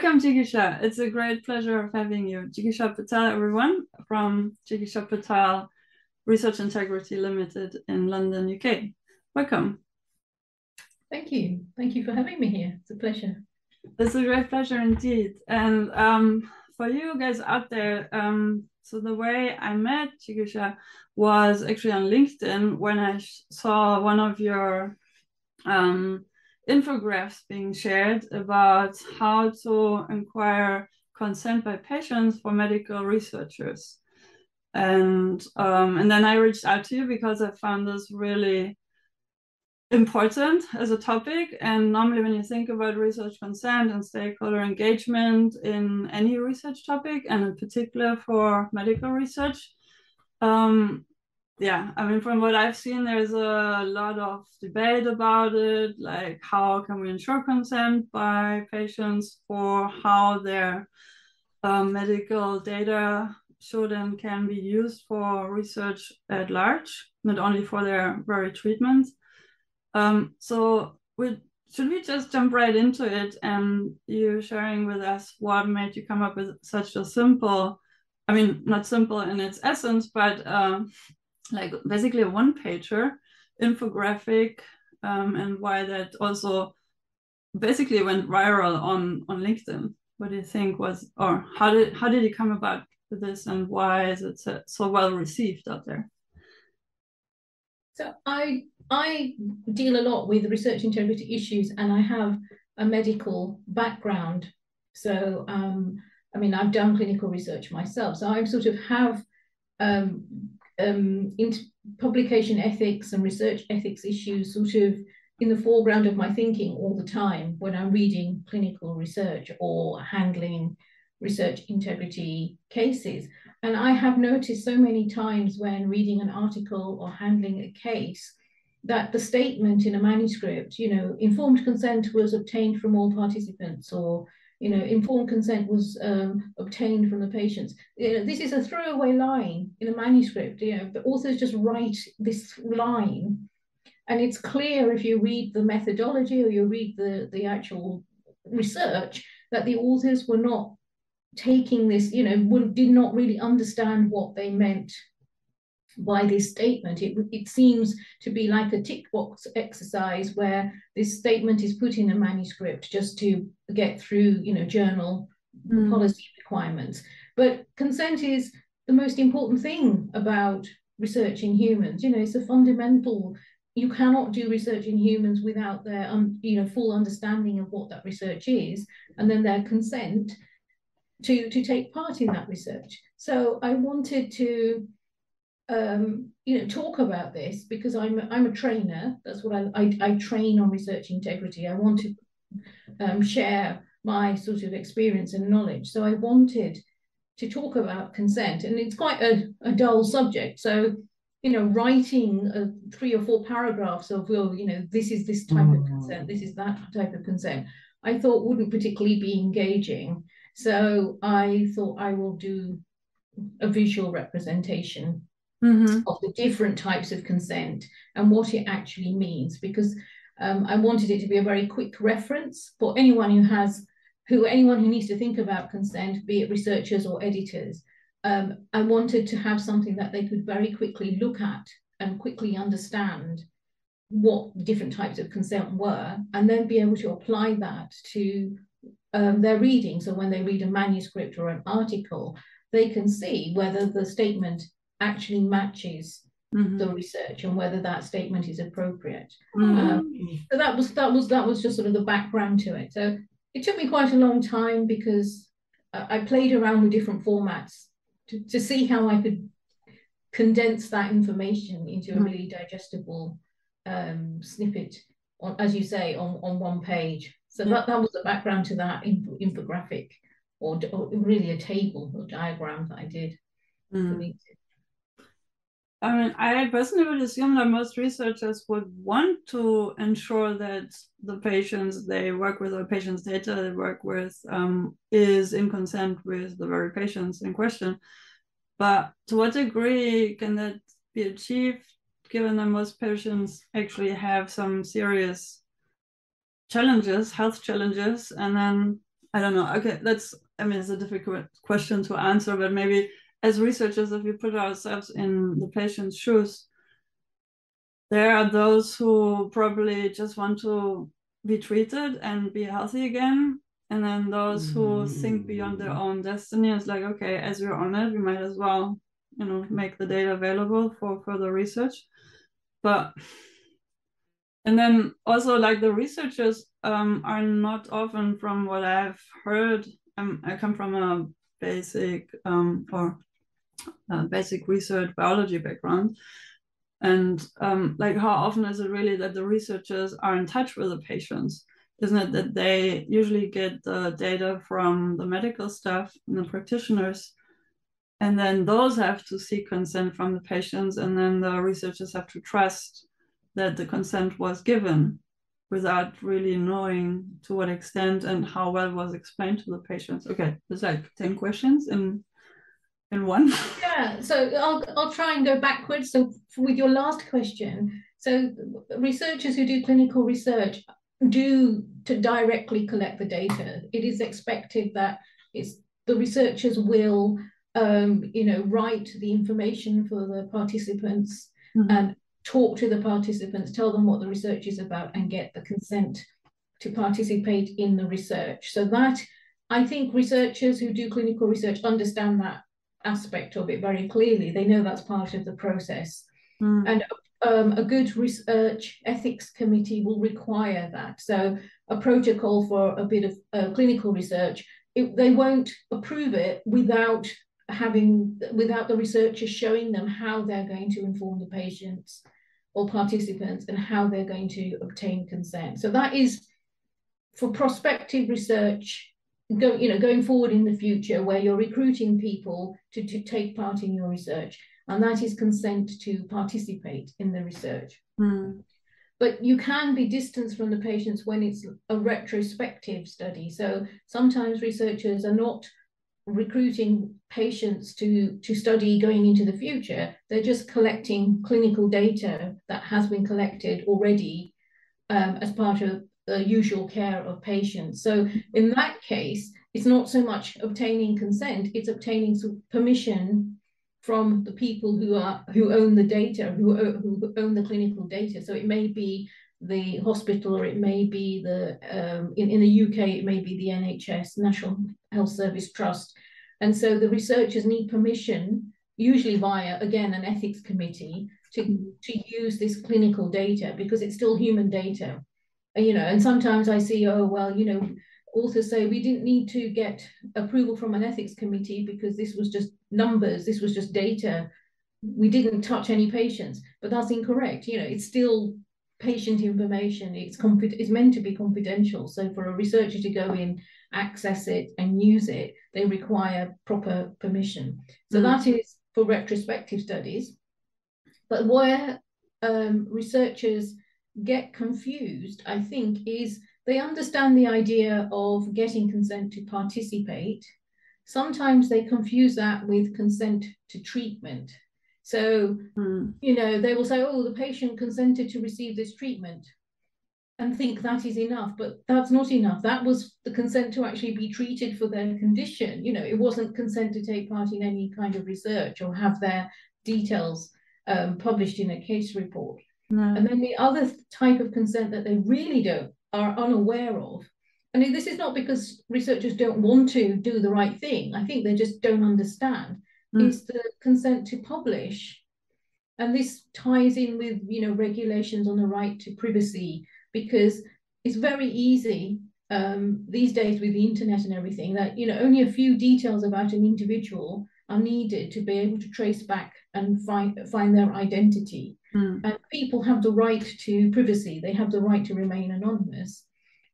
Welcome, Jigisha. It's a great pleasure of having you. Jigisha Patel, everyone, from Jigisha Patel Research Integrity Limited in London, UK. Welcome. Thank you. Thank you for having me here. It's a pleasure. It's a great pleasure indeed. And um, for you guys out there, um, so the way I met Jigisha was actually on LinkedIn when I saw one of your um, infographics being shared about how to inquire consent by patients for medical researchers. And um, and then I reached out to you because I found this really important as a topic. And normally, when you think about research consent and stakeholder engagement in any research topic, and in particular for medical research, um, yeah, I mean, from what I've seen, there's a lot of debate about it, like how can we ensure consent by patients for how their um, medical data should and can be used for research at large, not only for their very treatment. Um, so we, should we just jump right into it and you sharing with us what made you come up with such a simple, I mean, not simple in its essence, but um, like basically a one pager infographic um, and why that also basically went viral on on LinkedIn. What do you think was or how did how did you come about this and why is it so, so well received out there? So I I deal a lot with research integrity issues and I have a medical background. So um, I mean I've done clinical research myself. So I sort of have um, um, publication ethics and research ethics issues sort of in the foreground of my thinking all the time when I'm reading clinical research or handling research integrity cases. And I have noticed so many times when reading an article or handling a case that the statement in a manuscript, you know, informed consent was obtained from all participants or you know, informed consent was um, obtained from the patients. You know, this is a throwaway line in a manuscript. You know, the authors just write this line, and it's clear if you read the methodology or you read the the actual research that the authors were not taking this. You know, would, did not really understand what they meant by this statement. It, it seems to be like a tick box exercise where this statement is put in a manuscript just to get through, you know, journal mm. policy requirements. But consent is the most important thing about research in humans. You know, it's a fundamental. You cannot do research in humans without their, um, you know, full understanding of what that research is, and then their consent to to take part in that research. So I wanted to um, you know, talk about this because I'm I'm a trainer. That's what I I, I train on research integrity. I want to um, share my sort of experience and knowledge. So I wanted to talk about consent, and it's quite a, a dull subject. So you know, writing a three or four paragraphs of well, you know, this is this type of consent, this is that type of consent. I thought wouldn't particularly be engaging. So I thought I will do a visual representation mm-hmm. of the different types of consent and what it actually means because um, I wanted it to be a very quick reference for anyone who has who anyone who needs to think about consent, be it researchers or editors. Um, I wanted to have something that they could very quickly look at and quickly understand what different types of consent were, and then be able to apply that to um, their reading. So when they read a manuscript or an article, they can see whether the statement actually matches mm-hmm. the research and whether that statement is appropriate. Mm-hmm. Um, so that was that was that was just sort of the background to it. So it took me quite a long time because I played around with different formats to, to see how I could condense that information into a mm-hmm. really digestible um, snippet on, as you say, on, on one page. So that, that was the background to that infographic or, or really a table or diagram that I did. I mean, I personally would assume that most researchers would want to ensure that the patients they work with or patients' data they work with um, is in consent with the very patients in question. But to what degree can that be achieved given that most patients actually have some serious challenges, health challenges, and then I don't know. Okay, that's I mean it's a difficult question to answer, but maybe as researchers, if we put ourselves in the patient's shoes, there are those who probably just want to be treated and be healthy again. And then those who think beyond their own destiny is like, okay, as we're on it, we might as well, you know, make the data available for further research. But and then also like the researchers um, are not often from what I've heard. Um, I come from a basic um, or a basic research biology background, and um, like how often is it really that the researchers are in touch with the patients? Isn't it that they usually get the data from the medical staff and the practitioners, and then those have to seek consent from the patients, and then the researchers have to trust that the consent was given without really knowing to what extent and how well was explained to the patients. Okay, there's like 10 questions in one. Yeah, so I'll, I'll try and go backwards. So with your last question, so researchers who do clinical research do to directly collect the data. It is expected that it's the researchers will um, you know, write the information for the participants mm -hmm. and talk to the participants, tell them what the research is about, and get the consent to participate in the research. So that I think researchers who do clinical research understand that aspect of it very clearly. They know that's part of the process. Mm. And um, a good research ethics committee will require that. So a protocol for a bit of uh, clinical research, it, they won't approve it without having without the researchers showing them how they're going to inform the patients or participants and how they're going to obtain consent. So that is for prospective research, go, you know, going forward in the future where you're recruiting people to, to take part in your research. And that is consent to participate in the research. Mm. But you can be distanced from the patients when it's a retrospective study. So sometimes researchers are not recruiting patients to, to study going into the future. They're just collecting clinical data that has been collected already um, as part of the usual care of patients. So in that case, it's not so much obtaining consent, it's obtaining permission from the people who are who own the data, who, who own the clinical data. So it may be the hospital or it may be the um, in, in the UK it may be the NHS National Health Service Trust and so the researchers need permission usually via again an ethics committee to to use this clinical data because it's still human data you know and sometimes I see oh well you know authors say we didn't need to get approval from an ethics committee because this was just numbers this was just data we didn't touch any patients but that's incorrect you know it's still patient information. It's it's meant to be confidential. So for a researcher to go in, access it, and use it, they require proper permission. So mm. that is for retrospective studies. But where um, researchers get confused, I think, is they understand the idea of getting consent to participate. Sometimes they confuse that with consent to treatment. So, mm. you know, they will say, oh, the patient consented to receive this treatment and think that is enough, but that's not enough. That was the consent to actually be treated for their condition. You know, it wasn't consent to take part in any kind of research or have their details um, published in a case report. No. And then the other type of consent that they really don't are unaware of. I mean, this is not because researchers don't want to do the right thing. I think they just don't understand mm. is the consent to publish. And this ties in with, you know, regulations on the right to privacy, because it's very easy um, these days with the internet and everything that, you know, only a few details about an individual are needed to be able to trace back and find find their identity. Mm. And people have the right to privacy. They have the right to remain anonymous.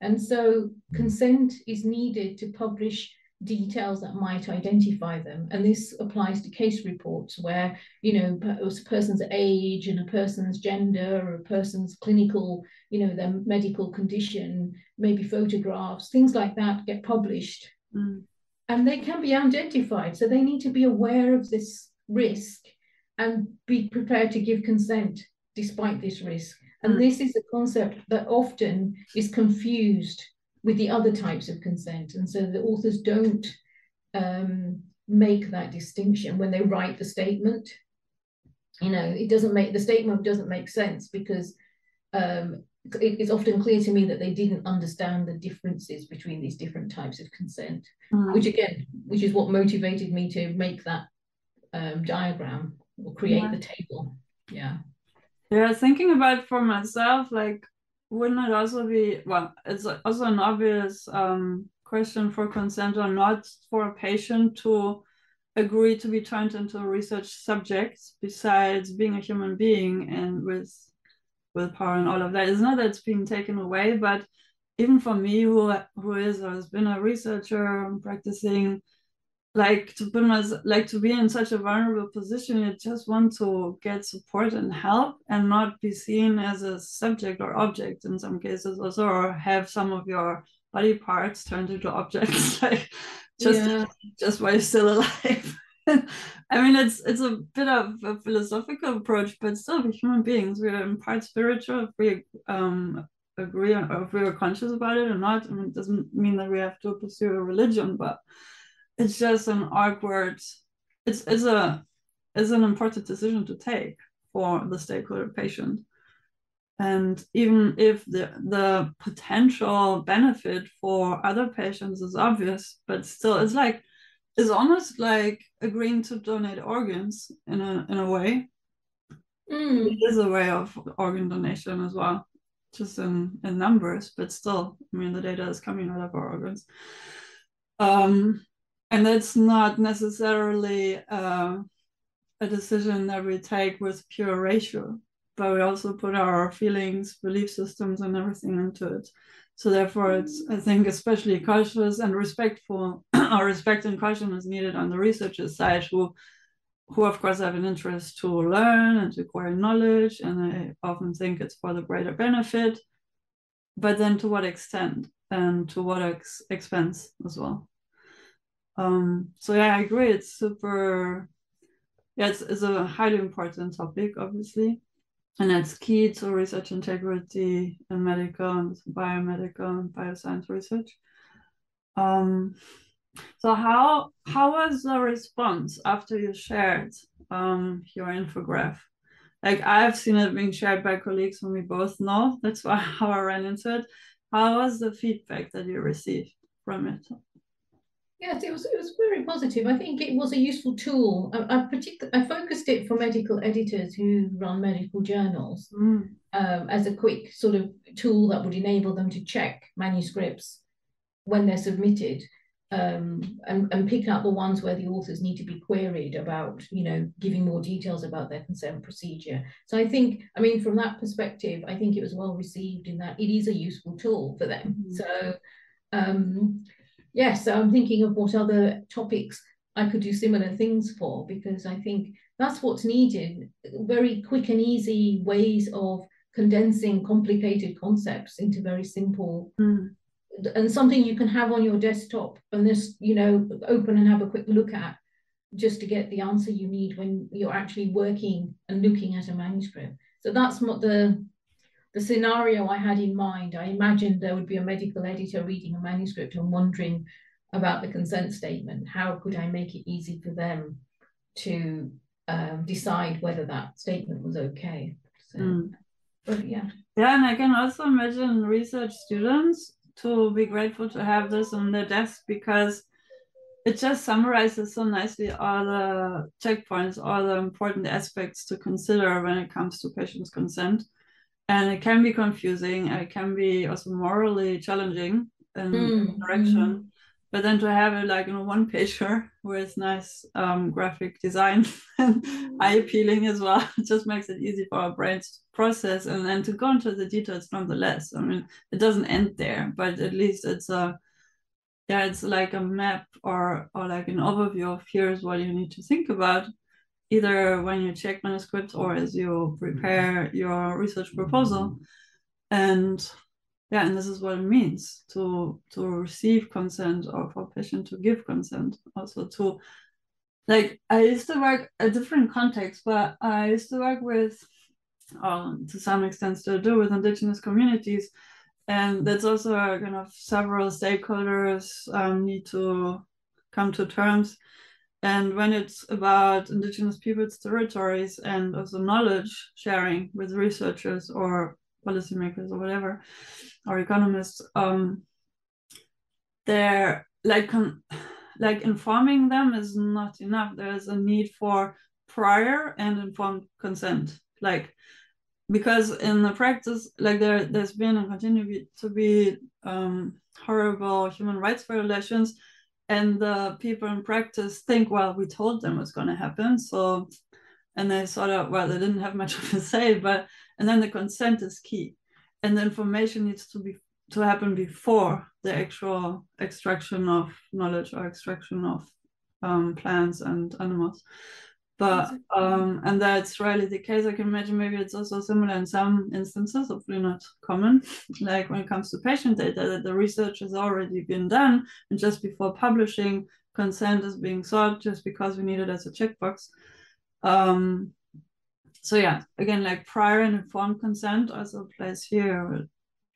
And so consent is needed to publish details that might identify them. And this applies to case reports where, you know, a person's age and a person's gender or a person's clinical, you know, their medical condition, maybe photographs, things like that get published. Mm. And they can be identified. So they need to be aware of this risk and be prepared to give consent despite this risk. And mm. this is a concept that often is confused with the other types of consent. And so the authors don't um, make that distinction when they write the statement. You know, it doesn't make the statement doesn't make sense because um, it, it's often clear to me that they didn't understand the differences between these different types of consent, mm. which again, which is what motivated me to make that um, diagram or create yeah. the table. Yeah. Yeah, thinking about for myself, like, wouldn't it also be well? It's also an obvious um, question for consent or not for a patient to agree to be turned into a research subject besides being a human being and with with power and all of that. It's not that it's being taken away, but even for me who who is or has been a researcher practicing like to put myself like to be in such a vulnerable position you just want to get support and help and not be seen as a subject or object in some cases also or have some of your body parts turned into objects like just yeah. just while you're still alive. I mean it's it's a bit of a philosophical approach but still we're human beings. We're in part spiritual. If we um agree or if we are conscious about it or not i mean it doesn't mean that we have to pursue a religion but it's just an awkward it's it's a it's an important decision to take for the stakeholder patient. And even if the the potential benefit for other patients is obvious but still it's like it's almost like agreeing to donate organs in a in a way. Mm. it is a way of organ donation as well just in in numbers but still i mean the data is coming out of our organs. Um and that's not necessarily uh, a decision that we take with pure ratio but we also put our feelings belief systems and everything into it. So therefore it's i think especially cautious and respectful or respect and caution is needed on the researchers side who who of course have an interest to learn and to acquire knowledge and i often think it's for the greater benefit. But then to what extent? And to what ex- expense as well um, so yeah, I agree. It's super. Yeah, it's, it's a highly important topic, obviously, and it's key to research integrity in medical and biomedical and bioscience research. Um, so how how was the response after you shared um, your infograph? Like I've seen it being shared by colleagues whom we both know. That's why how I ran into it. How was the feedback that you received from it? Yes, it was it was very positive. I think it was a useful tool. I, I particularly I focused it for medical editors who run medical journals mm. um, as a quick sort of tool that would enable them to check manuscripts when they're submitted um, and, and pick out the ones where the authors need to be queried about, you know, giving more details about their consent procedure. So I think, I mean, from that perspective, I think it was well received in that it is a useful tool for them. Mm. So um, yes, so I'm thinking of what other topics I could do similar things for because I think that's what's needed. Very quick and easy ways of condensing complicated concepts into very simple mm. and something you can have on your desktop and this, you know, open and have a quick look at just to get the answer you need when you're actually working and looking at a manuscript. So that's what the the scenario I had in mind, I imagined there would be a medical editor reading a manuscript and wondering about the consent statement. How could I make it easy for them to um, decide whether that statement was okay? So, mm. but yeah. Yeah, and I can also imagine research students to be grateful to have this on their desk because it just summarizes so nicely all the checkpoints, all the important aspects to consider when it comes to patient's consent and it can be confusing and it can be also morally challenging in mm. direction mm. but then to have it like in a one picture with nice um, graphic design and eye appealing as well it just makes it easy for our brains to process and then to go into the details nonetheless i mean it doesn't end there but at least it's a yeah it's like a map or or like an overview of here's what you need to think about either when you check manuscripts or as you prepare your research proposal. And yeah, and this is what it means to to receive consent or for patient to give consent. Also to like I used to work a different context, but I used to work with um, to some extent still do with indigenous communities and that's also kind of several stakeholders um, need to come to terms. And when it's about indigenous peoples' territories and also knowledge sharing with researchers or policymakers or whatever, or economists, um, they're like like informing them is not enough. There's a need for prior and informed consent. Like because in the practice, like there there's been and continue to be um, horrible human rights violations, and the people in practice think, well, we told them what's going to happen, so and they sort of well, they didn't have much of a say, but and then the consent is key, and the information needs to be to happen before the actual extraction of knowledge or extraction of um, plants and animals. But um, and that's rarely the case. I can imagine maybe it's also similar in some instances, hopefully not common. Like when it comes to patient data, that the research has already been done, and just before publishing, consent is being sought just because we need it as a checkbox. Um, so yeah, again, like prior and informed consent also plays here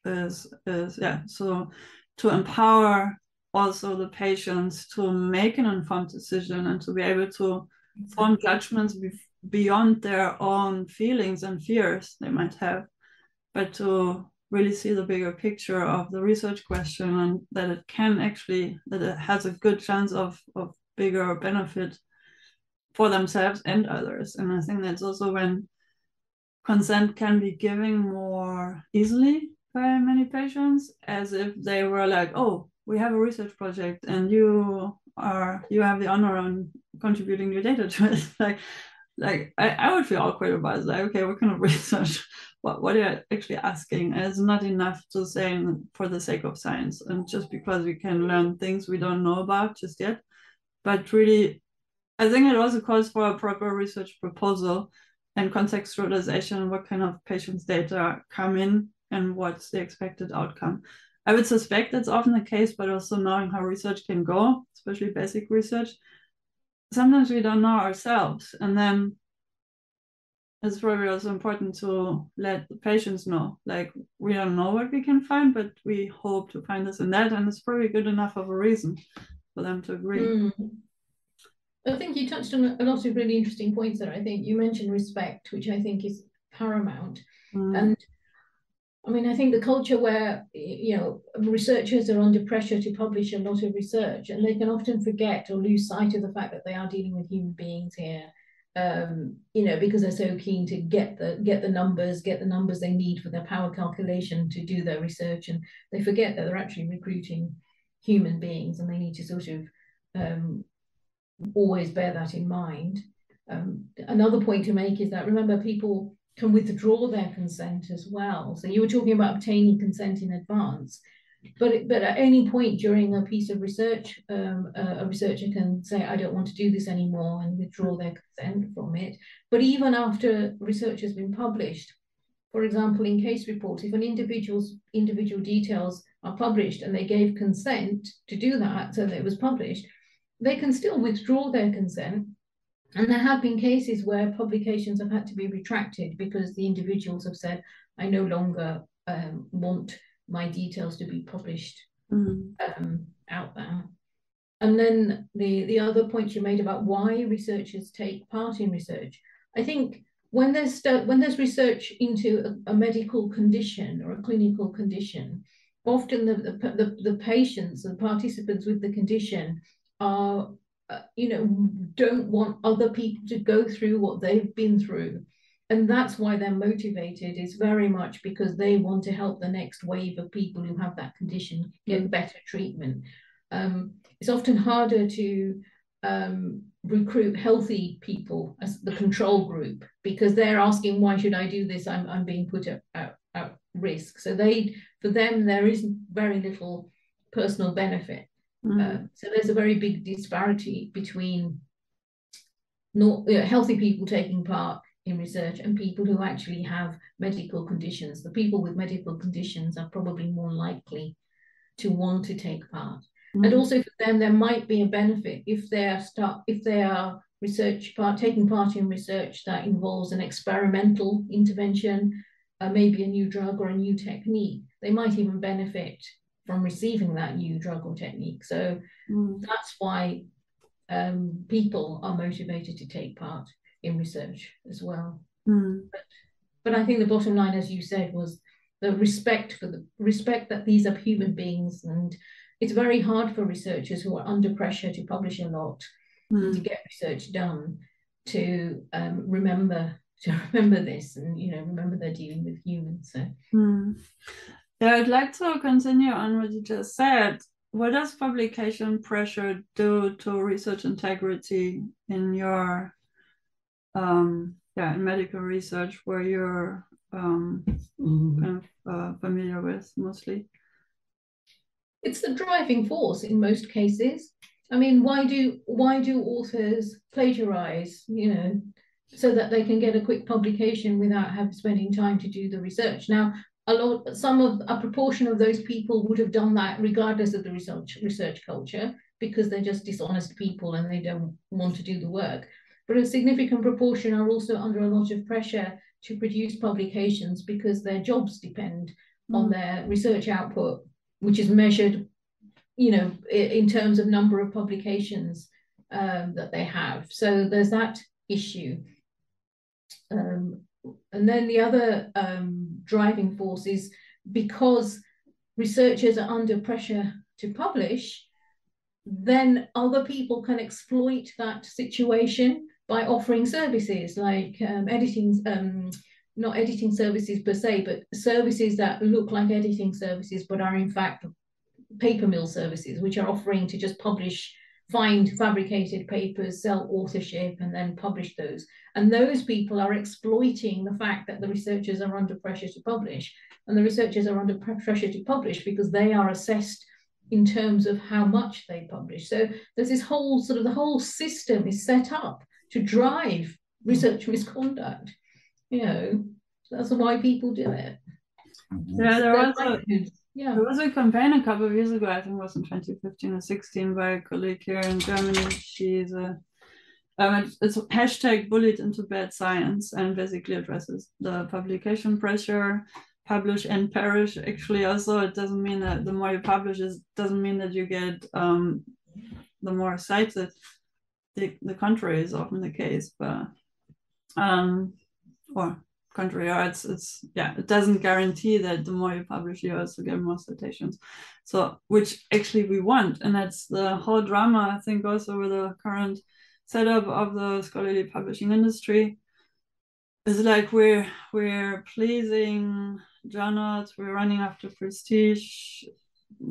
is is yeah so to empower also the patients to make an informed decision and to be able to form judgments be beyond their own feelings and fears they might have. But to really see the bigger picture of the research question and that it can actually that it has a good chance of of bigger benefit for themselves and others. And i think that's also when consent can be given more easily by many patients as if they were like, oh, we have a research project and you are you have the honor on contributing your data to it. like like I, I would feel awkward about it. Like, okay, what kind of research? What what are you actually asking? And it's not enough to say for the sake of science and just because we can learn things we don't know about just yet. But really I think it also calls for a proper research proposal and contextualization, what kind of patients' data come in and what's the expected outcome. I would suspect that's often the case, but also knowing how research can go, especially basic research, sometimes we don't know ourselves. And then it's probably also important to let the patients know, like, we don't know what we can find, but we hope to find this and that. And it's probably good enough of a reason for them to agree. Mm. I think you touched on a lot of really interesting points there. I think you mentioned respect, which I think is paramount. Mm. And I mean, I think the culture where you know researchers are under pressure to publish a lot of research, and they can often forget or lose sight of the fact that they are dealing with human beings here. Um, you know, because they're so keen to get the get the numbers, get the numbers they need for their power calculation to do their research, and they forget that they're actually recruiting human beings, and they need to sort of um, always bear that in mind. Um, another point to make is that remember people can withdraw their consent as well. So you were talking about obtaining consent in advance, but but at any point during a piece of research, um, a, a researcher can say, I don't want to do this anymore and withdraw their consent from it. But even after research has been published, for example, in case reports, if an individual's individual details are published and they gave consent to do that, so that it was published, they can still withdraw their consent and there have been cases where publications have had to be retracted because the individuals have said, I no longer um, want my details to be published mm. um, out there. And then the, the other point you made about why researchers take part in research. I think when there's when there's research into a, a, medical condition or a clinical condition, often the, the, the, the patients and participants with the condition are uh, you know, don't want other people to go through what they've been through. And that's why they're motivated, is very much because they want to help the next wave of people who have that condition get better treatment. Um, it's often harder to um, recruit healthy people as the control group because they're asking, why should I do this? I'm, I'm being put at, at, at risk. So they, for them, there is very little personal benefit. Mm. Uh, so there's a very big disparity between not, uh, healthy people taking part in research and people who actually have medical conditions. The people with medical conditions are probably more likely to want to take part. Mm. And also for them, there might be a benefit if they are start if they are research part taking part in research that involves an experimental intervention uh, maybe a new drug or a new technique, they might even benefit from receiving that new drug or technique. So mm. that's why um, people are motivated to take part in research as well. Mm. But, but I think the bottom line, as you said, was the respect for the respect that these are human beings and it's very hard for researchers who are under pressure to publish a lot mm. to get research done to um, remember to remember this and you know remember they're dealing with humans so mm. Yeah i'd like to continue on what you just said what does publication pressure do to research integrity in your um yeah in medical research where you're um mm. kind of uh, familiar with mostly it's the driving force in most cases I mean, why do why do authors plagiarize? You know, so that they can get a quick publication without having spending time to do the research. Now, a lot, some of a proportion of those people would have done that regardless of the research research culture because they're just dishonest people and they don't want to do the work. But a significant proportion are also under a lot of pressure to produce publications because their jobs depend mm. on their research output, which is measured you know, in terms of number of publications um, that they have. So there's that issue. Um, and then the other um, driving force is because researchers are under pressure to publish, then other people can exploit that situation by offering services like um, editing, um, not editing services per se, but services that look like editing services, but are in fact paper mill services, which are offering to just publish, find fabricated papers, sell authorship, and then publish those. And those people are exploiting the fact that the researchers are under pressure to publish. And the researchers are under pressure to publish because they are assessed in terms of how much they publish. So there's this whole sort of the whole system is set up to drive research misconduct. You know, that's why people do it. Yeah, there was a, yeah. There was a campaign a couple of years ago, I think it was in 2015 or 16, by a colleague here in Germany. She's a um, it's hashtag bullied into bad science and basically addresses the publication pressure, publish and perish. Actually, also, it doesn't mean that the more you publish, it doesn't mean that you get um, the more cited. The, the contrary is often the case, but um, or country or it's it's yeah it doesn't guarantee that the more you publish you also get more citations. So which actually we want and that's the whole drama i think also with the current setup of the scholarly publishing industry. Is like we're we're pleasing journals we're running after prestige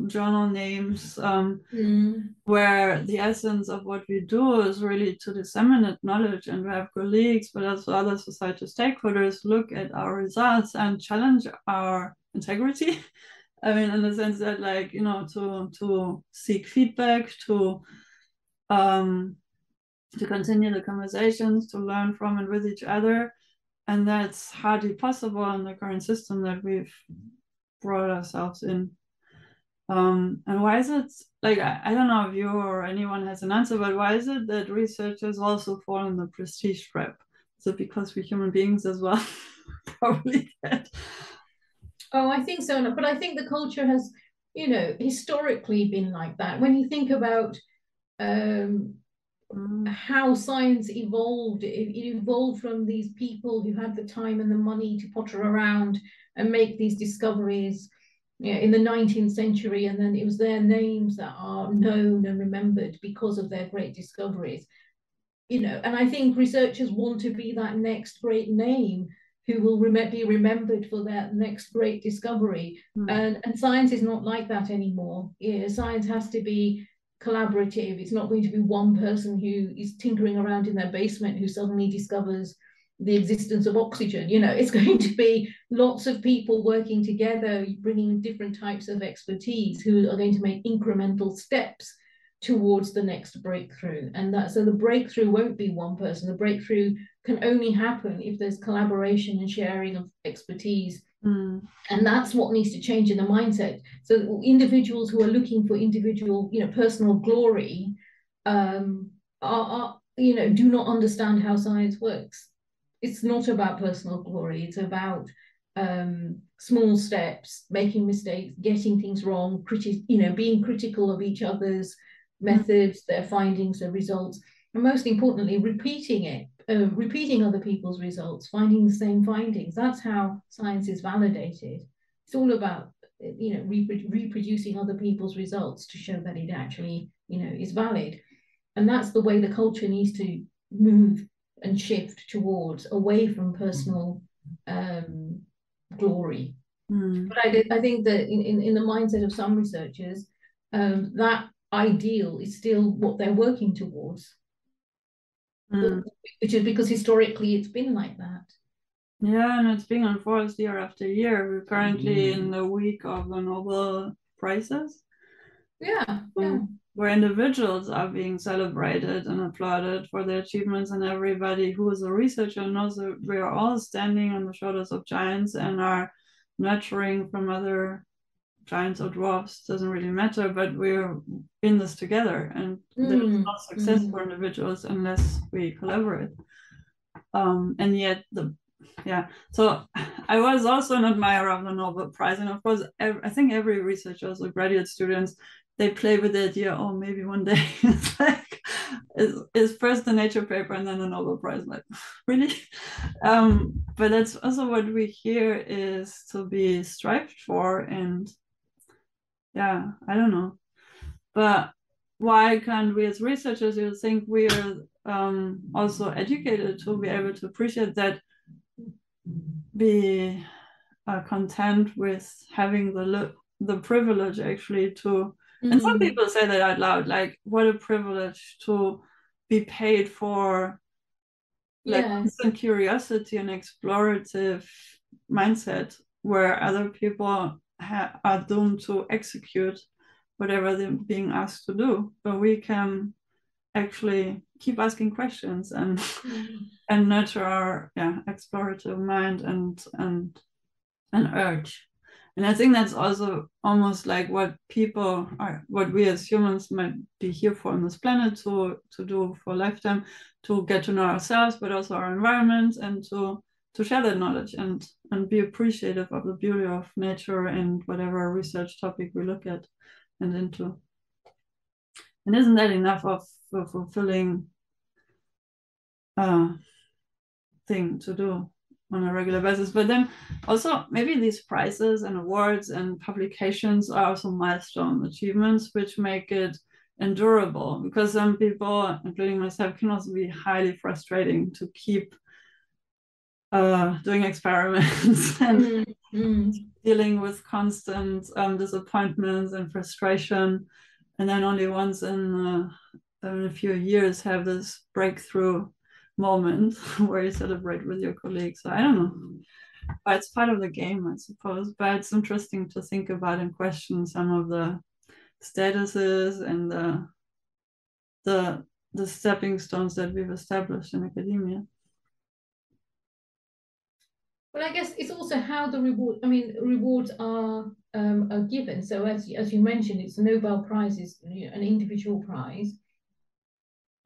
journal names um, mm. where the essence of what we do is really to disseminate knowledge and we have colleagues but also other society stakeholders look at our results and challenge our integrity. I mean in the sense that like you know to to seek feedback to um to continue the conversations to learn from and with each other. And that's hardly possible in the current system that we've brought ourselves in um, and why is it like I, I don't know if you or anyone has an answer, but why is it that researchers also fall in the prestige trap? Is it because we're human beings as well? Probably. Oh, I think so. But I think the culture has, you know, historically been like that. When you think about um, mm. how science evolved, it, it evolved from these people who had the time and the money to potter around and make these discoveries you know, in the 19th century, and then it was their names that are known and remembered because of their great discoveries. You know, and I think researchers want to be that next great name who will rem- be remembered for their next great discovery. Mm. And, and science is not like that anymore. Yeah, science has to be collaborative. It's not going to be one person who is tinkering around in their basement who suddenly discovers the existence of oxygen. You know, it's going to be lots of people working together, bringing different types of expertise who are going to make incremental steps towards the next breakthrough. And that so the breakthrough won't be one person. The breakthrough can only happen if there's collaboration and sharing of expertise. Mm. And that's what needs to change in the mindset. So individuals who are looking for individual, you know, personal glory um, are, are you know, do not understand how science works it's not about personal glory. It's about um, small steps, making mistakes, getting things wrong, criti- you know, being critical of each other's methods, their findings, their results, and most importantly, repeating it, uh, repeating other people's results, finding the same findings. That's how science is validated. It's all about you know repro- reproducing other people's results to show that it actually you know is valid, and that's the way the culture needs to move and shift towards away from personal um, glory. Mm. But I, I think that in, in, in the mindset of some researchers, um, that ideal is still what they're working towards, Mm. which is because historically it's been like that. Yeah, and it's being enforced year after year. We're currently in the week of the Nobel Prizes. Yeah, yeah. Where individuals are being celebrated and applauded for their achievements, and everybody who is a researcher knows that we are all standing on the shoulders of giants and are nurturing from other giants or dwarfs, doesn't really matter, but we're in this together, and there's Mm, no success mm. for individuals unless we collaborate. Um, and yet the yeah so i was also an admirer of the nobel prize and of course i think every researcher also graduate students they play with the idea oh maybe one day it's like is, is first the nature paper and then the nobel prize like really? Um but that's also what we hear is to be strived for and yeah i don't know. But why can't we as researchers you think we are um, also educated to be able to appreciate that be uh, content with having the the privilege actually to and some Mm. people say that out loud like what a privilege to be paid for like constant curiosity and explorative mindset where other people ha- are doomed to execute whatever they're being asked to do but we can actually keep asking questions and Mm. and nurture our yeah explorative mind and and an urge and i think that's also almost like what people are what we as humans might be here for on this planet to to do for a lifetime to get to know ourselves but also our environment and to to share that knowledge and and be appreciative of the beauty of nature and whatever research topic we look at and into. And isn't that enough of a fulfilling uh, thing to do on a regular basis. But then also maybe these prizes and awards and publications are also milestone achievements, which make it endurable because some people, including myself, can also be highly frustrating to keep uh, doing experiments and Mm. Mm. dealing with constant um, disappointments and frustration, and then only once in, uh, in a few years have this breakthrough moment where you celebrate with your colleagues. So I don't know. But it's part of the game, I suppose. But it's interesting to think about and question some of the statuses and the the the stepping stones that we've established in academia. Well, I guess it's also how the reward. I mean, rewards are um, are given. So as as you mentioned, it's the Nobel Prize is you know, an individual prize,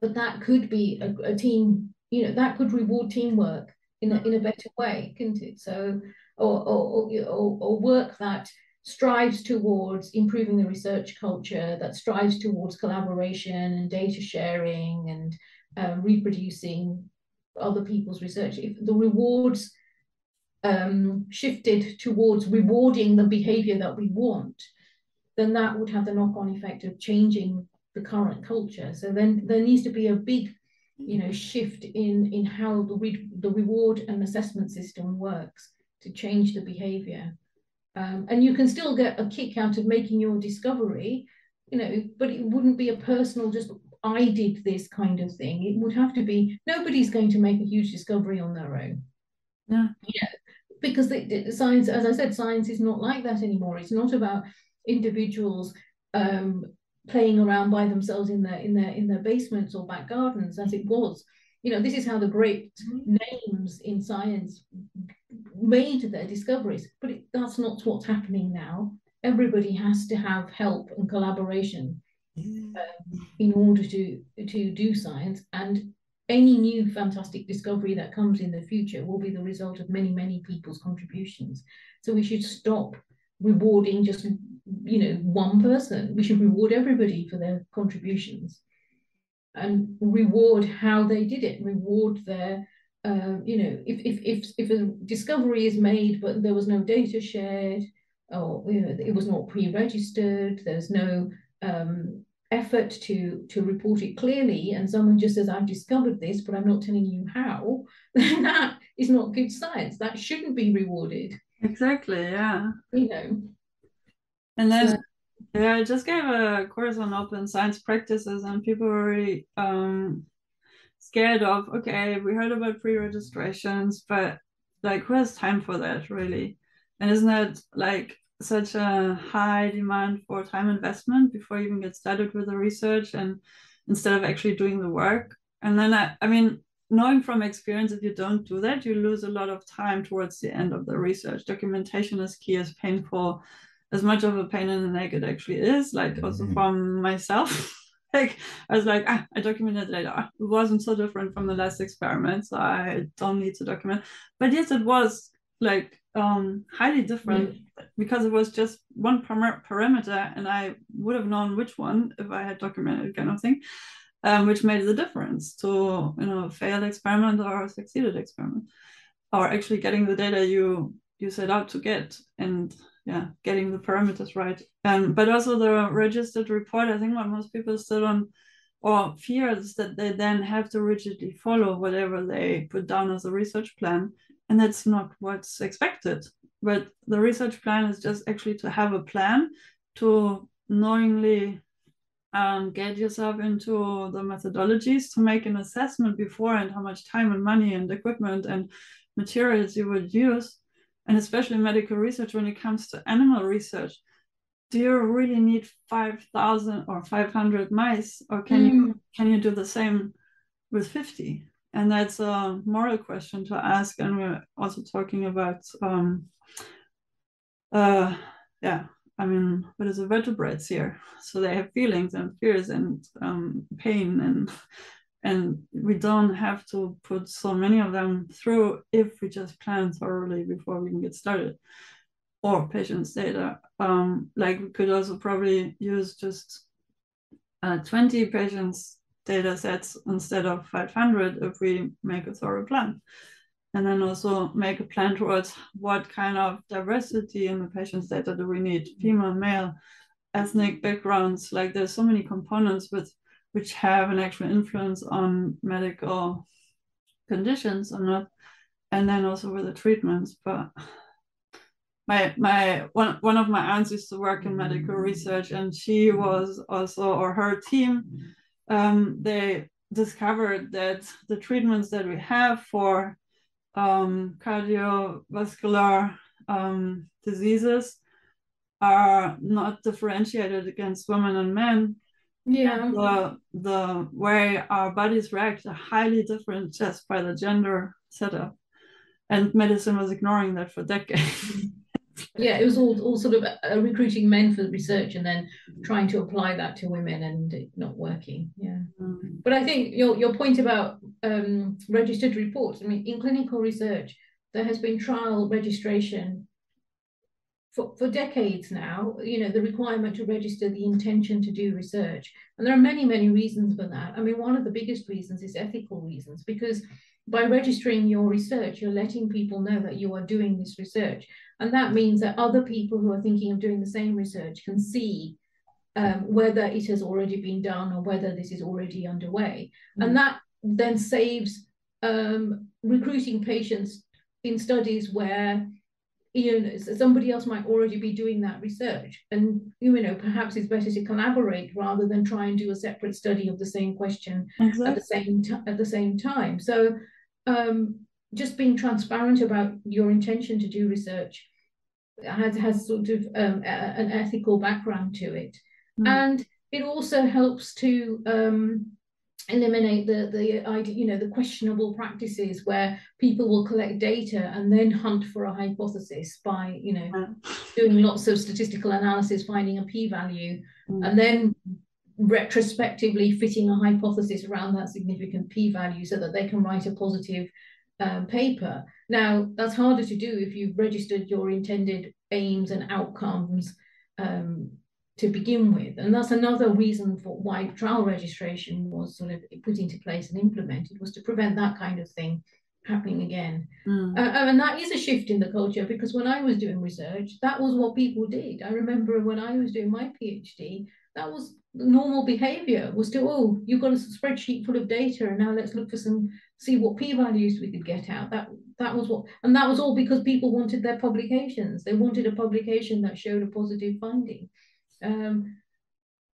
but that could be a, a team. You know, that could reward teamwork in a in a better way, couldn't it? So or or or, or work that strives towards improving the research culture, that strives towards collaboration and data sharing and um, reproducing other people's research. If the rewards um, shifted towards rewarding the behavior that we want, then that would have the knock-on effect of changing the current culture. So then there needs to be a big, you know, shift in in how the re the reward and assessment system works to change the behavior. Um, and you can still get a kick out of making your discovery, you know, but it wouldn't be a personal just I did this kind of thing. It would have to be nobody's going to make a huge discovery on their own. Yeah. Yeah. Because the, the science, as I said, science is not like that anymore. It's not about individuals um, playing around by themselves in their in their in their basements or back gardens as it was. You know, this is how the great names in science made their discoveries, but it, that's not what's happening now. Everybody has to have help and collaboration um, in order to to do science, and any new fantastic discovery that comes in the future will be the result of many, many people's contributions. So we should stop rewarding just you know one person. We should reward everybody for their contributions and reward how they did it, reward their um, you know, if, if if if a discovery is made but there was no data shared, or you know, it was not pre-registered, there's no um, effort to to report it clearly and someone just says i've discovered this but i'm not telling you how then that is not good science. That shouldn't be rewarded. Exactly yeah. You know and then yeah i just gave a course on open science practices and people were really um scared of okay we heard about pre-registrations but like who has time for that really? And isn't that like such a high demand for time investment before you even get started with the research and instead of actually doing the work? And then i, I mean knowing from experience if you don't do that you lose a lot of time towards the end of the research. Documentation is key as painful as much of a pain in the neck it actually is like also mm-hmm. from myself. Like i was like ah, i documented later. It wasn't so different from the last experiment so i don't need to document. But yes it was like um highly different because it was just one param- parameter and i would have known which one if i had documented kind of thing um, which made the difference to you know failed experiment or succeeded experiment or actually getting the data you you set out to get and yeah getting the parameters right. And but also the registered report i think what most people still don't or is that they then have to rigidly follow whatever they put down as a research plan and that's not what's expected. But the research plan is just actually to have a plan to knowingly um, get yourself into the methodologies to make an assessment before and how much time and money and equipment and materials you would use and especially medical research when it comes to animal research do you really need 5000 or 500 mice or can mm. you can you do the same with 50 and that's a moral question to ask and we're also talking about um uh yeah i mean what is the vertebrates here so they have feelings and fears and um, pain and and we don't have to put so many of them through if we just plan thoroughly before we can get started or patients data um like we could also probably use just uh, 20 patients data sets instead of 500 if we make a thorough plan. And then also make a plan towards what kind of diversity in the patient's data do we need, female, male, ethnic backgrounds. Like there's so many components with which have an actual influence on medical conditions or not. And then also with the treatments. But my my one one of my aunts used to work in medical research and she was also or her team um, they discovered that the treatments that we have for um, cardiovascular um, diseases are not differentiated against women and men. Yeah. The, the way our bodies react are highly different just by the gender setup. And medicine was ignoring that for decades. yeah, it was all, all sort of uh, recruiting men for research and then trying to apply that to women and not working. Yeah. Mm-hmm. But I think your, your point about um, registered reports, I mean, in clinical research, there has been trial registration for, for decades now, you know, the requirement to register the intention to do research. And there are many, many reasons for that. I mean, one of the biggest reasons is ethical reasons, because by registering your research, you're letting people know that you are doing this research. And that means that other people who are thinking of doing the same research can see um, whether it has already been done or whether this is already underway. Mm. And that then saves um, recruiting patients in studies where you know somebody else might already be doing that research and you know perhaps it's better to collaborate rather than try and do a separate study of the same question exactly. at the same t- at the same time so um, just being transparent about your intention to do research has has sort of um, a, an ethical background to it, mm. and it also helps to um, eliminate the the idea, you know, the questionable practices where people will collect data and then hunt for a hypothesis by you know doing lots of statistical analysis, finding a p value, mm. and then retrospectively fitting a hypothesis around that significant p-value so that they can write a positive um, paper. Now, that's harder to do if you've registered your intended aims and outcomes um, to begin with. And that's another reason for why trial registration was sort of put into place and implemented was to prevent that kind of thing happening again. Mm. Uh, and that is a shift in the culture because when I was doing research, that was what people did. I remember when I was doing my PhD, that was normal behavior was to, oh, you've got a spreadsheet full of data and now let's look for some, see what p-values we could get out. That that was what, and that was all because people wanted their publications. They wanted a publication that showed a positive finding. Um,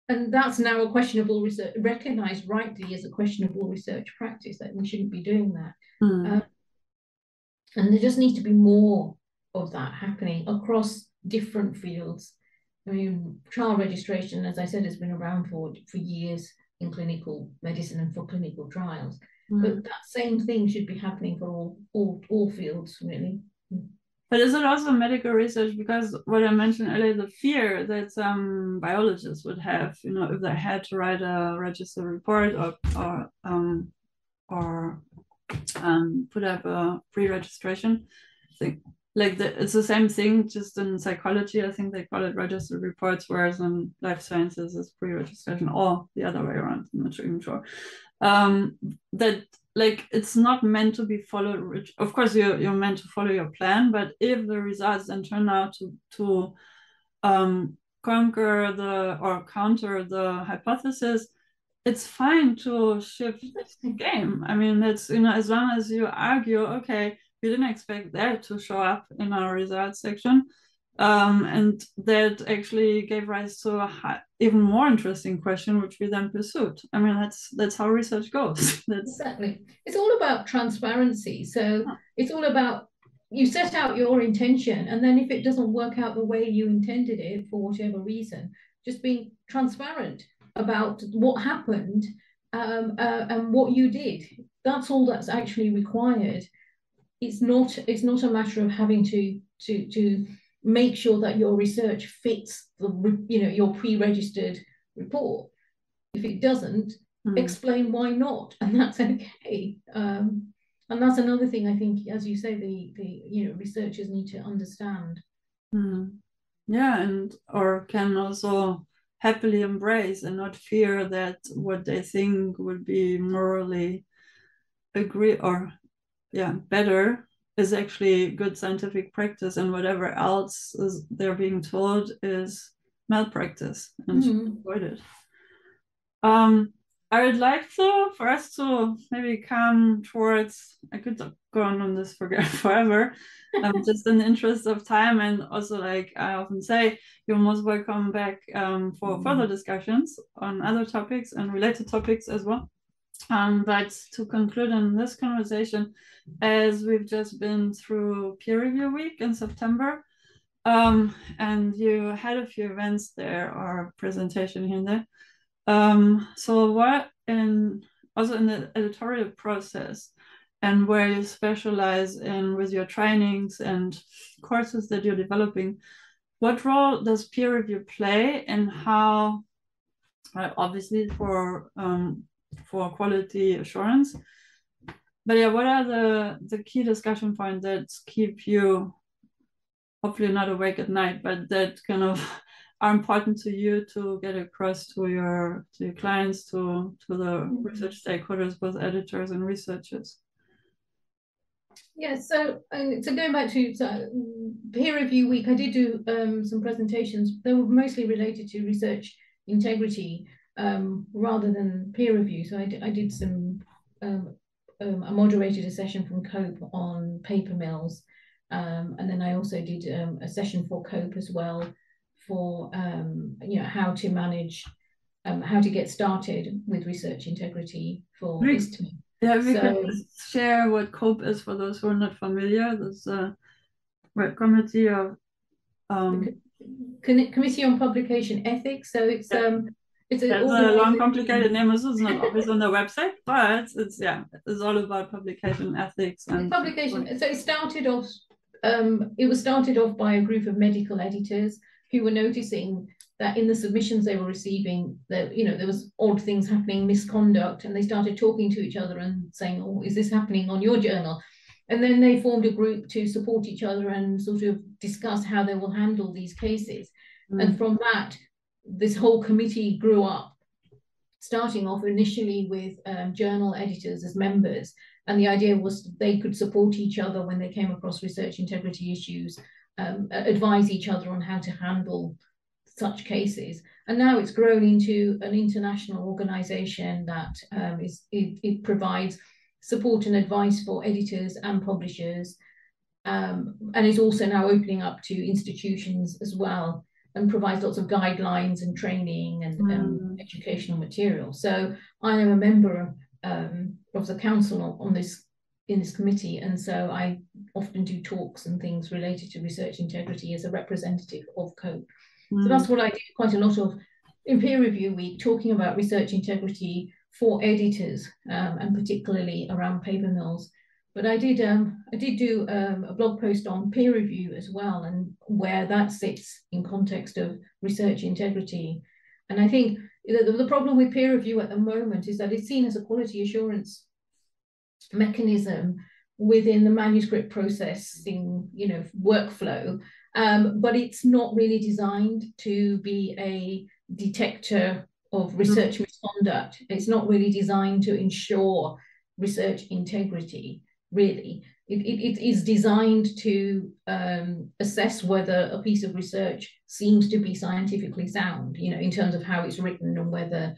and that's now a questionable research, recognized rightly as a questionable research practice that we shouldn't be doing that. Mm. Um, and there just needs to be more of that happening across different fields. I mean, trial registration, as I said, has been around for, for years in clinical medicine and for clinical trials. Mm. But that same thing should be happening for all, all, all fields, really. But is it also medical research? Because what I mentioned earlier, the fear that some biologists would have, you know, if they had to write a register report or or um, or um, put up a pre-registration thing. Like the, it's the same thing, just in psychology. I think they call it registered reports, whereas in life sciences it's pre-registration, or the other way around. I'm not even sure. Um, that like it's not meant to be followed of course you're, you're meant to follow your plan but if the results then turn out to to um, conquer the or counter the hypothesis it's fine to shift the game. I mean that's you know as long as you argue okay we didn't expect that to show up in our results section um, and that actually gave rise to a high, even more interesting question, which we then pursued. I mean, that's that's how research goes. that's... Exactly. It's all about transparency. So it's all about you set out your intention, and then if it doesn't work out the way you intended it for whatever reason, just being transparent about what happened um, uh, and what you did. That's all that's actually required. It's not. It's not a matter of having to to to make sure that your research fits the you know your pre-registered report. If it doesn't mm. explain why not. And that's okay. Um, and that's another thing i think as you say the the you know researchers need to understand. Mm. yeah and or can also happily embrace and not fear that what they think would be morally agree or yeah better is actually good scientific practice and whatever else is they're being told is malpractice and mm-hmm. should avoid it. Um, I would like to for us to maybe come towards I could go on on this for forever, um, just in the interest of time and also like I often say, you're most welcome back um, for mm-hmm. further discussions on other topics and related topics as well. Um, but to conclude in this conversation, as we've just been through peer review week in September, um, and you had a few events there or presentation here and there. Um, so what in also in the editorial process and where you specialize in with your trainings and courses that you're developing, what role does peer review play and how uh, obviously for um, for quality assurance. But yeah, what are the, the key discussion points that keep you hopefully not awake at night, but that kind of are important to you to get across to your to your clients, to to the mm-hmm. research stakeholders, both editors and researchers? Yeah, so uh, so going back to so, peer review week, I did do um, some presentations. They were mostly related to research integrity um, rather than peer review. So I, I did some, um, um, I moderated a session from COPE on paper mills. Um, and then I also did um, a session for COPE as well for, um, you know, how to manage, um, how to get started with research integrity for Great. Yeah, we so, can share what COPE is for those who are not familiar. There's a committee of um, Committee on Publication Ethics. So it's yeah. It's a, That's a long, complicated name. It's not always on the website, but it's yeah, it's all about publication ethics and publication. So it started off. Um, it was started off by a group of medical editors who were noticing that in the submissions they were receiving, that you know there was odd things happening, misconduct, and they started talking to each other and saying, "Oh, is this happening on your journal?" And then they formed a group to support each other and sort of discuss how they will handle these cases. Mm. And from that, this whole committee grew up, starting off initially with um, journal editors as members. And the idea was they could support each other when they came across research integrity issues, um, advise each other on how to handle such cases. And now it's grown into an international organization that um, is it, it provides support and advice for editors and publishers, um, and is also now opening up to institutions as well, and provides lots of guidelines and training and mm. um, educational material. So I am a member um, of the council on this in this committee, and so I often do talks and things related to research integrity as a representative of COPE. Mm. So that's what I do quite a lot of in peer review week, talking about research integrity for editors um, and particularly around paper mills. But I did um, I did do um, a blog post on peer review as well and where that sits in context of research integrity. And I think the, the problem with peer review at the moment is that it's seen as a quality assurance mechanism within the manuscript processing, you know, workflow. Um, but it's not really designed to be a detector of research misconduct. It's not really designed to ensure research integrity, really. It, it, it is designed to um, assess whether a piece of research seems to be scientifically sound, you know, in terms of how it's written and whether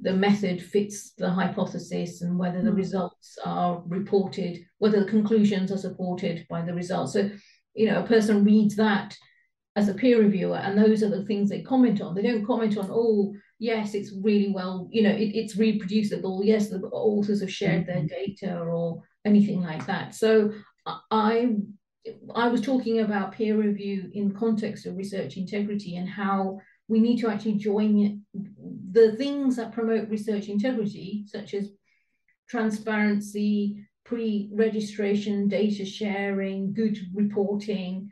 the method fits the hypothesis and whether the mm. results are reported, whether the conclusions are supported by the results. So, you know, a person reads that as a peer reviewer, and those are the things they comment on. They don't comment on, oh, yes, it's really well, you know, it, it's reproducible. Yes, the authors have shared their mm-hmm. data or anything like that. So I I was talking about peer review in context of research integrity and how we need to actually join the things that promote research integrity, such as transparency, pre-registration, data sharing, good reporting.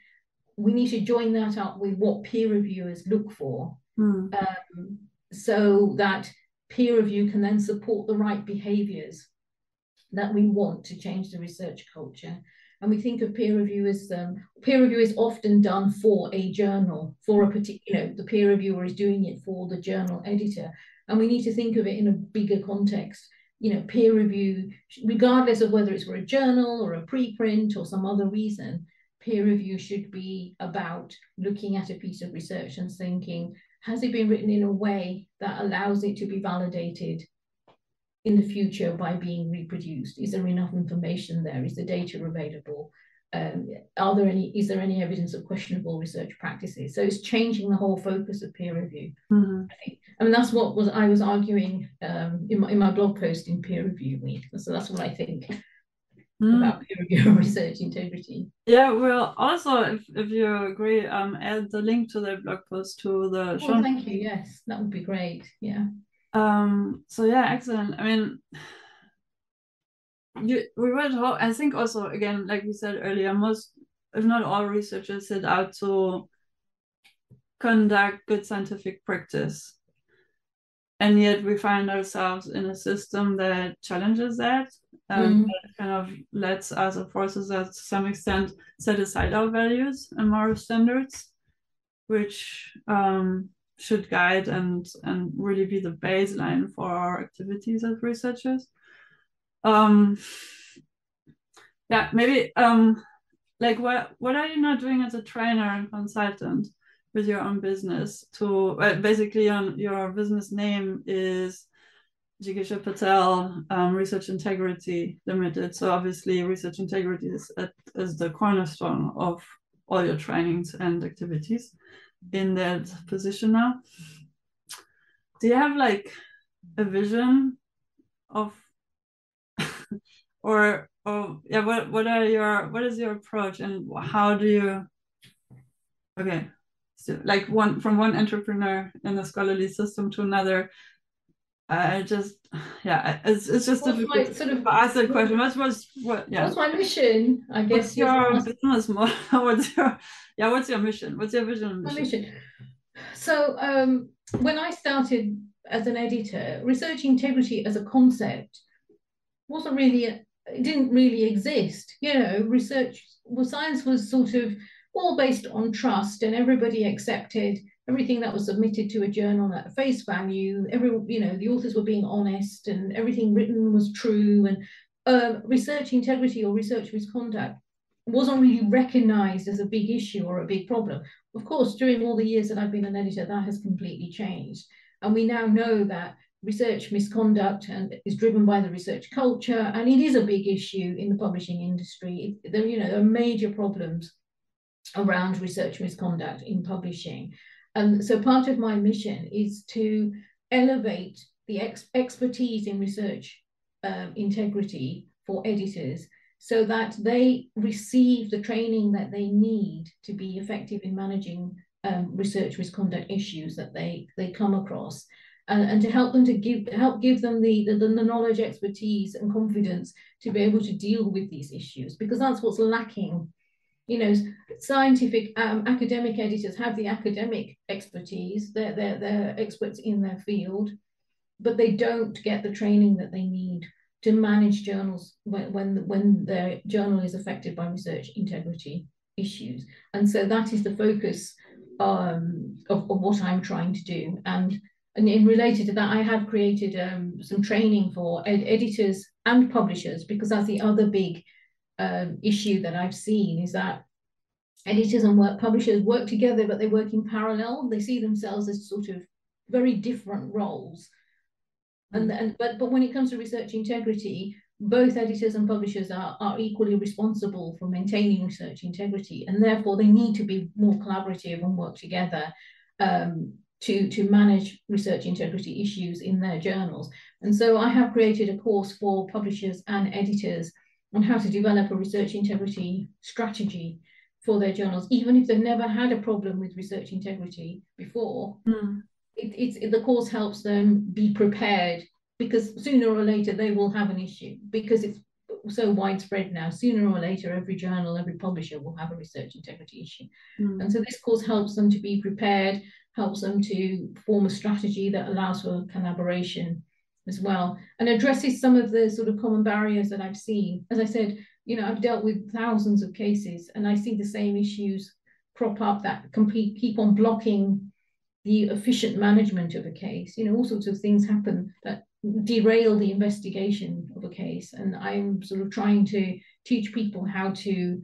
We need to join that up with what peer reviewers look for. Mm. Um, so that peer review can then support the right behaviors that we want to change the research culture. And we think of peer review as um, peer review is often done for a journal, for a particular, you know, the peer reviewer is doing it for the journal editor. And we need to think of it in a bigger context. You know, peer review, regardless of whether it's for a journal or a preprint or some other reason, peer review should be about looking at a piece of research and thinking, has it been written in a way that allows it to be validated in the future by being reproduced? Is there enough information there? Is the data available? Um, are there any is there any evidence of questionable research practices? So it's changing the whole focus of peer review. Mm-hmm. I think I mean that's what was I was arguing um, in my in my blog post in peer review week. So that's what I think mm. about peer review research integrity. Yeah, well, also, if, if you agree, um, add the link to the blog post to the oh, show. Thank you. Yes, that would be great. Yeah. Um. So yeah, excellent. I mean, you, we talk, I think also again, like we said earlier, most, if not all, researchers set out to conduct good scientific practice and yet we find ourselves in a system that challenges that um, mm. that kind of lets us or forces us to some extent set aside our values and moral standards which um, should guide and and really be the baseline for our activities as researchers um, yeah maybe um, like what what are you not doing as a trainer and consultant with your own business to well, basically on your business name is Jigisha Patel um, Research Integrity Limited. So obviously research integrity is, at, is the cornerstone of all your trainings and activities in that position now. Do you have like a vision of or or yeah what what are your what is your approach and how do you okay so like one from one entrepreneur in the scholarly system to another I just, yeah, it's, it's just what's difficult my, sort of ask that question. What's, what's what? Yeah. What's my mission? I guess what's your business model. what's your yeah? What's your mission? What's your vision? My mission. so um, when I started as an editor, research integrity as a concept wasn't really, it didn't really exist. You know, research, well, science was sort of all based on trust and everybody accepted everything that was submitted to a journal at face value. Every, you know, the authors were being honest and everything written was true. And uh, research integrity or research misconduct wasn't really recognized as a big issue or a big problem. Of course, during all the years that I've been an editor, that has completely changed. And we now know that research misconduct and is driven by the research culture, and it is a big issue in the publishing industry. There, you know, there are major problems around research misconduct in publishing. And so part of my mission is to elevate the ex expertise in research um, integrity for editors so that they receive the training that they need to be effective in managing um, research misconduct issues that they, they come across. And, and to help them to give help give them the, the, the knowledge, expertise, and confidence to be able to deal with these issues, because that's what's lacking you know, scientific um, academic editors have the academic expertise, they're, they're, they're experts in their field, but they don't get the training that they need to manage journals when, when, when their journal is affected by research integrity issues. And so that is the focus um, of, of what I'm trying to do. And, and in related to that, I have created um, some training for ed editors and publishers because that's the other big um, issue that I've seen is that editors and work publishers work together, but they work in parallel. They see themselves as sort of very different roles. And, and but but when it comes to research integrity, both editors and publishers are, are equally responsible for maintaining research integrity, and therefore they need to be more collaborative and work together um, to, to manage research integrity issues in their journals. And so I have created a course for publishers and editors on how to develop a research integrity strategy for their journals, even if they've never had a problem with research integrity before. Mm. It, it's it, the course helps them be prepared because sooner or later they will have an issue because it's so widespread now. Sooner or later, every journal, every publisher will have a research integrity issue, mm. and so this course helps them to be prepared, helps them to form a strategy that allows for collaboration as well and addresses some of the sort of common barriers that I've seen. As I said, you know, I've dealt with thousands of cases and I see the same issues crop up that complete keep on blocking the efficient management of a case. You know, all sorts of things happen that derail the investigation of a case. And I'm sort of trying to teach people how to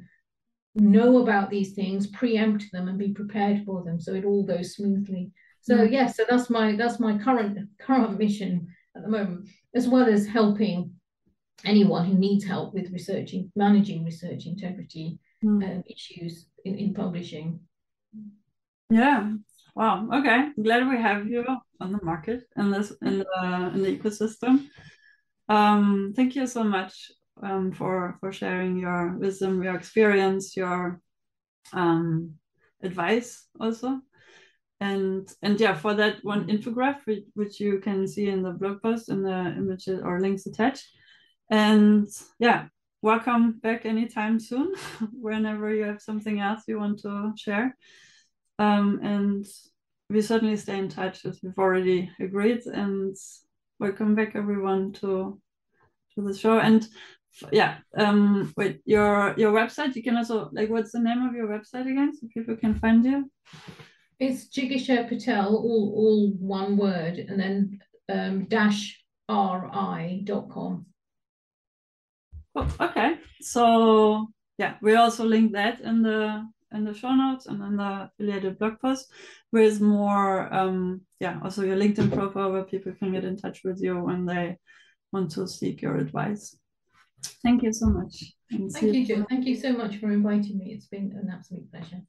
know about these things, preempt them and be prepared for them so it all goes smoothly. So mm. yes, yeah, so that's my that's my current current mission at the moment, as well as helping anyone who needs help with researching, managing research integrity mm. um, issues in, in publishing. Yeah. Wow. Okay. I'm Glad we have you on the market in this in the in the ecosystem. Um, thank you so much um, for for sharing your wisdom, your experience, your um, advice also and and yeah for that one infographic which you can see in the blog post and the images or links attached. And yeah welcome back anytime soon whenever you have something else you want to share. Um, and we certainly stay in touch as we've already agreed. And welcome back everyone to to the show. And yeah um wait your your website you can also like what's the name of your website again so people can find you it's Jigisha Patel, all, all one word, and then um, dash ri.com. Oh, okay. So yeah, we also link that in the in the show notes and in the affiliated blog post with more um yeah, also your LinkedIn profile where people can get in touch with you when they want to seek your advice. Thank you so much. Thank you, Jill. Thank you so much for inviting me. It's been an absolute pleasure.